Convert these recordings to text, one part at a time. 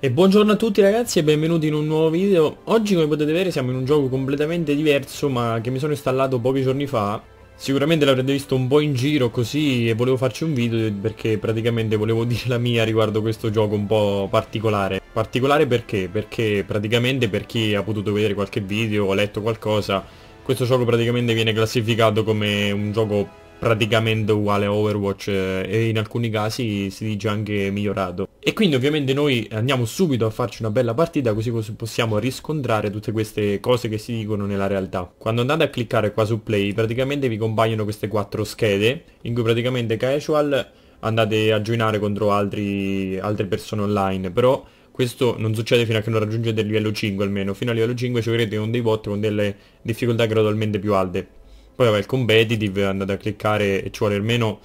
E buongiorno a tutti ragazzi e benvenuti in un nuovo video. Oggi come potete vedere siamo in un gioco completamente diverso ma che mi sono installato pochi giorni fa. Sicuramente l'avrete visto un po' in giro così e volevo farci un video perché praticamente volevo dire la mia riguardo questo gioco un po' particolare. Particolare perché? Perché praticamente per chi ha potuto vedere qualche video o letto qualcosa Questo gioco praticamente viene classificato come un gioco praticamente uguale a Overwatch eh, e in alcuni casi si dice anche migliorato. E quindi ovviamente noi andiamo subito a farci una bella partita così possiamo riscontrare tutte queste cose che si dicono nella realtà. Quando andate a cliccare qua su play praticamente vi compaiono queste quattro schede in cui praticamente casual andate a joinare contro altri, altre persone online però questo non succede fino a che non raggiungete il livello 5 almeno, fino al livello 5 ci avrete con dei bot con delle difficoltà gradualmente più alte. Poi vabbè il competitive andate a cliccare e ci vuole almeno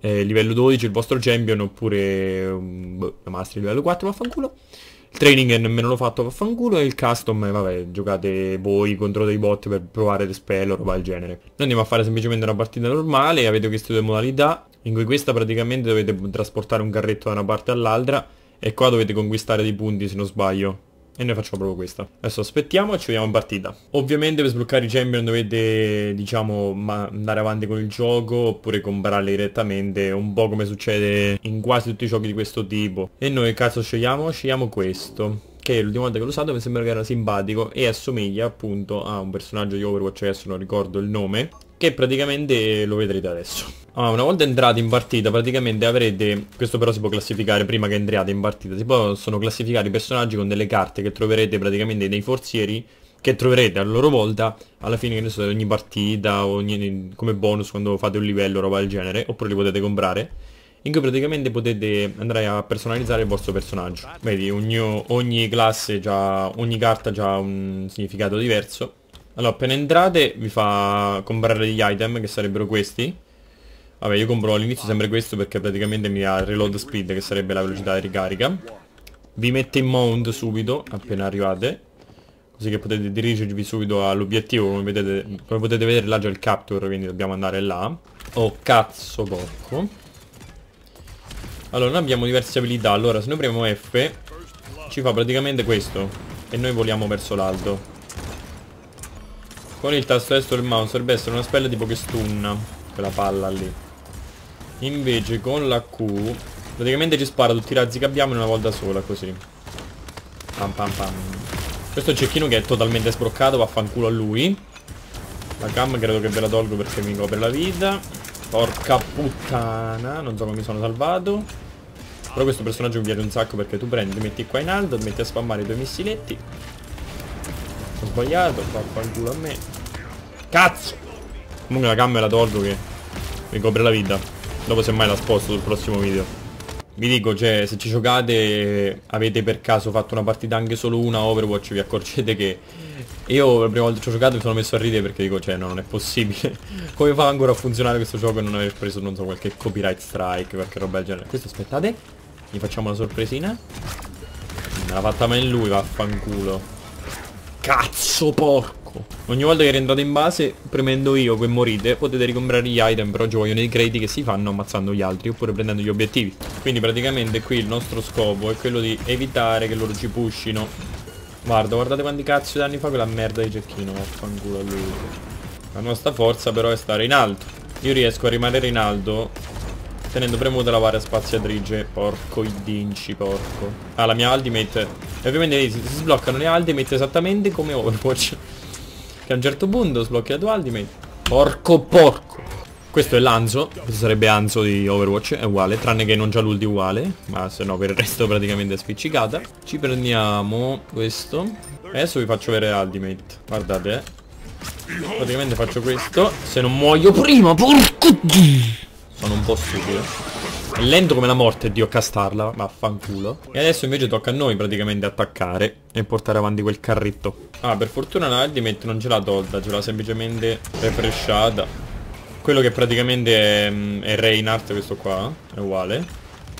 eh, livello 12 il vostro champion oppure um, boh, master livello 4 vaffanculo. Il training nemmeno l'ho fatto vaffanculo e il custom, vabbè, giocate voi contro dei bot per provare le spell o roba del genere. Noi andiamo a fare semplicemente una partita normale, avete queste due modalità, in cui questa praticamente dovete trasportare un carretto da una parte all'altra e qua dovete conquistare dei punti se non sbaglio. E noi facciamo proprio questa. Adesso aspettiamo e ci vediamo in partita. Ovviamente per sbloccare i champion dovete, diciamo, andare avanti con il gioco oppure comprarli direttamente, un po' come succede in quasi tutti i giochi di questo tipo. E noi cazzo scegliamo? Scegliamo questo che l'ultima volta che l'ho usato mi sembra che era simpatico e assomiglia appunto a un personaggio di Overwatch, adesso non ricordo il nome, che praticamente lo vedrete adesso. Ah, una volta entrati in partita praticamente avrete, questo però si può classificare prima che entriate in partita, si possono classificare i personaggi con delle carte che troverete praticamente nei forzieri che troverete a loro volta alla fine di so, ogni partita ogni, come bonus quando fate un livello roba del genere oppure li potete comprare in cui praticamente potete andare a personalizzare il vostro personaggio vedi ogni, ogni classe già ogni carta ha un significato diverso allora appena entrate vi fa comprare degli item che sarebbero questi. Vabbè io compro all'inizio sempre questo perché praticamente mi dà reload speed che sarebbe la velocità di ricarica. Vi mette in mount subito appena arrivate. Così che potete dirigervi subito all'obiettivo. Come, come potete vedere là c'è il capture quindi dobbiamo andare là. Oh cazzo porco. Allora noi abbiamo diverse abilità. Allora se noi premiamo F Ci fa praticamente questo. E noi voliamo verso l'alto Con il tasto destro del mouse dovrebbe essere una spella tipo che stunna Quella palla lì. Invece con la Q Praticamente ci spara tutti i razzi che abbiamo in una volta sola così. Pam pam pam. Questo è il cecchino che è totalmente sbroccato Vaffanculo a lui. La cam credo che ve la tolgo perché mi copre la vita. Porca puttana Non so come mi sono salvato. Però questo personaggio mi piace un sacco perché tu prendi, ti metti qua in alto Ti metti a spammare i tuoi missiletti Ho sbagliato Vaffanculo a me Cazzo Comunque la cam me la tolgo che mi copre la vita Dopo semmai la sposto sul prossimo video. Vi dico, cioè, se ci giocate avete per caso fatto una partita anche solo una Overwatch, vi accorgete che io la prima volta che ci ho giocato mi sono messo a ridere perché dico, cioè, no, non è possibile. Come fa ancora a funzionare questo gioco e non aver preso, non so, qualche copyright strike, qualche roba del genere. Questo aspettate, gli facciamo una sorpresina. Me l'ha fatta mai lui, vaffanculo. Cazzo porco! Gioco. Ogni volta che rientrate in base, premendo io che morite, potete ricomprare gli item, però ci vogliono i crediti che si fanno ammazzando gli altri, oppure prendendo gli obiettivi. Quindi praticamente qui il nostro scopo è quello di evitare che loro ci pushino. Guarda, guardate quanti cazzo di danni fa quella merda di cecchino, vaffanculo a lui. La nostra forza però è stare in alto. Io riesco a rimanere in alto tenendo premuta la varia spaziatrice. Porco i dinci, porco. Ah, la mia ultimate. E ovviamente si, si sbloccano le ultimate esattamente come Overwatch. Che a un certo punto sblocchi la tua ultimate. Porco porco. Questo è l'Anzo. Questo sarebbe Anzo di Overwatch. È uguale. Tranne che non c'ha l'ulti uguale. Ma se no per il resto praticamente è spiccicata. Ci prendiamo questo. Adesso vi faccio vedere l'ultimate. Guardate eh. Praticamente faccio questo. Se non muoio prima. Porco Sono un po' stupido. È lento come la morte Dio castarla, vaffanculo. E adesso invece tocca a noi praticamente attaccare e portare avanti quel carretto. Ah, per fortuna la Ultimate non ce l'ha tolta, ce l'ha semplicemente refreshata. Quello che praticamente è, mm, è Reinhardt, questo qua, è uguale.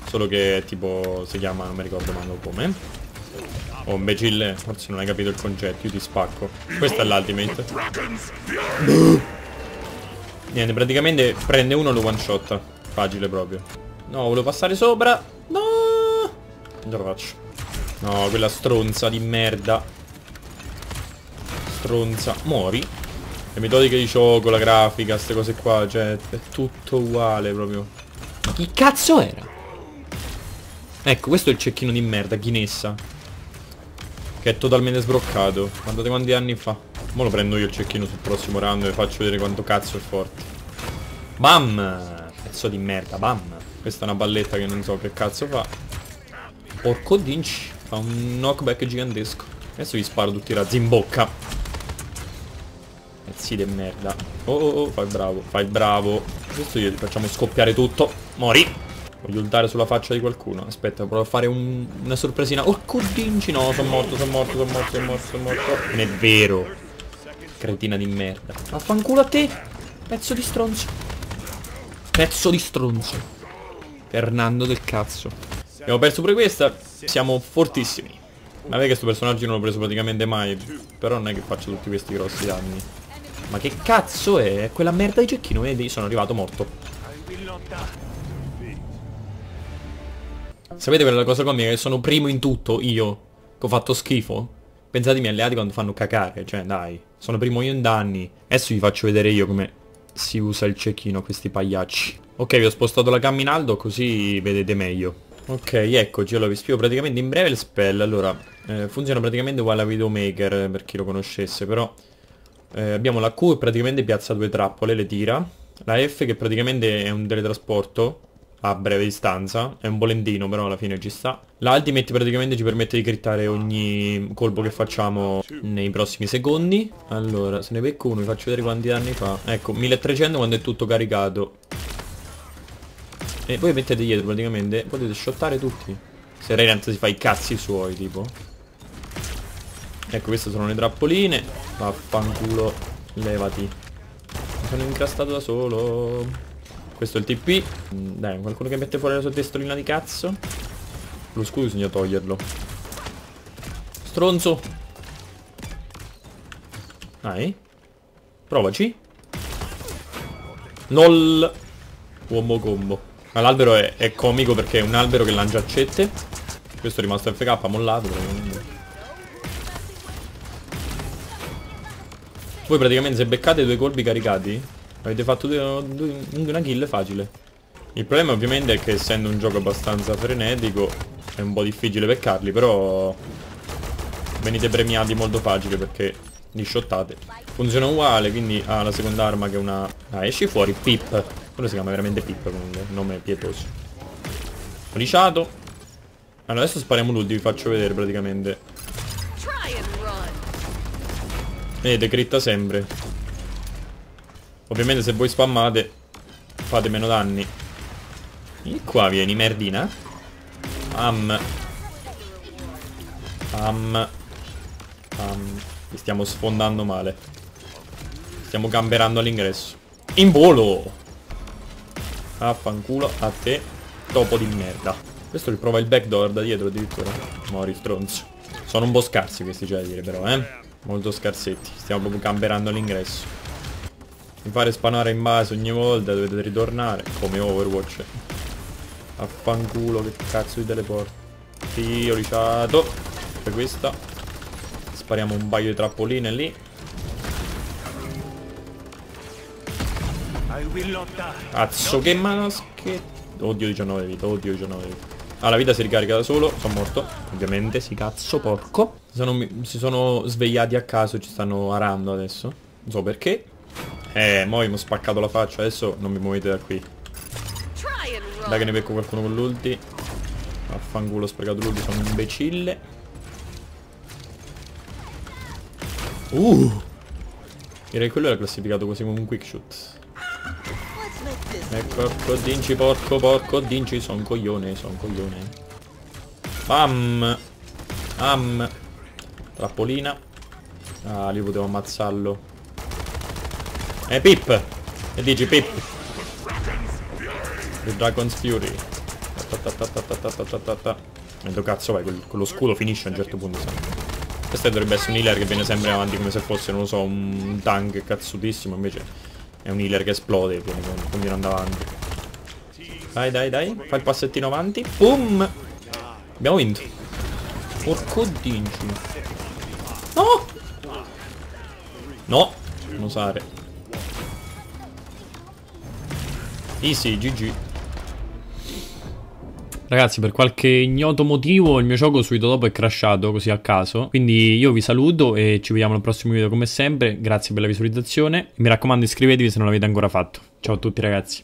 Solo che tipo si chiama, non mi ricordo manco come. Oh, imbecille, forse non hai capito il concetto, io ti spacco. Questo è l'ultimate. Niente, praticamente prende uno e lo one shot. Facile proprio. No, volevo passare sopra. No! Non ce la faccio. No, quella stronza di merda. Stronza. Mori? Le metodiche di gioco, la grafica, queste cose qua, cioè, è tutto uguale proprio. Ma chi cazzo era? Ecco, questo è il cecchino di merda, Chinessa. Che è totalmente sbroccato. Guardate quanti anni fa. Mo lo prendo io il cecchino sul prossimo round e faccio vedere quanto cazzo è forte. Bam! Pezzo di merda, bam! Questa è una balletta che non so che cazzo fa. Porco dinci. Fa un knockback gigantesco. Adesso gli sparo tutti i razzi in bocca. Pezzi di merda. Oh oh oh, fai bravo, fai bravo. Adesso gli facciamo scoppiare tutto. Mori. Voglio ultare sulla faccia di qualcuno. Aspetta, provo a fare un, una sorpresina. Oh, codinci, no, sono morto, sono morto, sono morto, sono morto, sono morto. Non è vero. Cretina di merda. Affanculo a te. Pezzo di stronzo. Pezzo di stronzo. Fernando del cazzo. Abbiamo perso pure questa. Siamo fortissimi. Ma vedi che sto personaggio non l'ho preso praticamente mai. Però non è che faccio tutti questi grossi danni. Ma che cazzo è? Quella merda di cecchino, vedi? Sono arrivato morto. Sapete quella cosa comica che sono primo in tutto io? Che ho fatto schifo? Pensate ai miei alleati quando fanno cacare, cioè dai. Sono primo io in danni. Adesso vi faccio vedere io come si usa il cecchino questi pagliacci. Ok, vi ho spostato la cam in alto così vedete meglio. Ok, eccoci, allora vi spiego praticamente in breve il spell. Allora, eh, funziona praticamente uguale a Widowmaker, per chi lo conoscesse, però... Eh, abbiamo la Q che praticamente piazza due trappole, le tira. La F che praticamente è un teletrasporto a breve distanza, è un volentino però alla fine ci sta. L'ultimate praticamente ci permette di crittare ogni colpo che facciamo nei prossimi secondi. Allora, se ne becco uno vi faccio vedere quanti danni fa. Ecco, 1300 quando è tutto caricato. E voi mettete dietro praticamente, potete shottare tutti. Se Reinhardt si fa i cazzi suoi, tipo. Ecco, queste sono le trappoline. Vaffanculo, levati. Mi sono incastrato da solo. Questo è il TP. Mm, dai, qualcuno che mette fuori la sua testolina di cazzo. Lo scudo bisogna toglierlo. Stronzo. Dai. Provaci. LOL. Uomo combo. Ma l'albero è, è, comico perché è un albero che lancia accette. Questo è rimasto FK, mollato Voi praticamente se beccate due colpi caricati avete fatto due, due, una kill facile. Il problema ovviamente è che essendo un gioco abbastanza frenetico è un po' difficile beccarli, però venite premiati molto facile perché li shottate. Funziona uguale, quindi ha la seconda arma che è una... Ah, esci fuori, Pip. Quello si chiama veramente Pip comunque, nome pietoso. Riciato. Allora adesso spariamo l'ultimo, vi faccio vedere praticamente. Vedete, critta sempre. Ovviamente se voi spammate fate meno danni. E qua vieni, merdina. Am. Am. Am. Li stiamo sfondando male. Stiamo gamberando all'ingresso. In volo! Affanculo a te, topo di merda. Questo riprova il backdoor da dietro addirittura. Mori stronzo. Sono un po' scarsi questi c'è da dire però, eh. Molto scarsetti. Stiamo proprio camperando all'ingresso. Mi fare spanare in base ogni volta, dovete ritornare. Come Overwatch. Affanculo, che cazzo di teleport. Sì, ho riciato. Per questa. Spariamo un paio di trappoline lì. Cazzo che maschetto Oddio 19 vita, oddio 19 vita Ah la vita si ricarica da solo, sono morto Ovviamente, si cazzo, porco. Sono, Si sono svegliati a caso, ci stanno arando adesso. Non so perché. Eh, mo mi ho spaccato la faccia, adesso non mi muovete da qui. Dai che ne becco qualcuno con l'ulti. Affanculo, ho sprecato l'ulti, sono un imbecille. Uh! Direi che quello era classificato così come un quick shoot Ecco, dinci, porco, porco dinci, son coglione, son coglione. Bam! Bam! Trappolina. Ah, lì potevo ammazzarlo. Eh, Pip! E dici, Pip? The Dragon's Fury. E do cazzo vai, quel, quello scudo finisce a un certo punto. Questo dovrebbe essere un healer che viene sempre avanti come se fosse, non lo so, un tank cazzutissimo, invece è un healer che esplode viene continuando avanti. Dai, dai, dai, fai il passettino avanti. Boom! Abbiamo vinto. Porco dinci. No! No! Non usare. Easy, GG. Ragazzi, per qualche ignoto motivo il mio gioco subito dopo è crashato così a caso. Quindi io vi saluto e ci vediamo al prossimo video come sempre. Grazie per la visualizzazione. Mi raccomando iscrivetevi se non l'avete ancora fatto. Ciao a tutti ragazzi.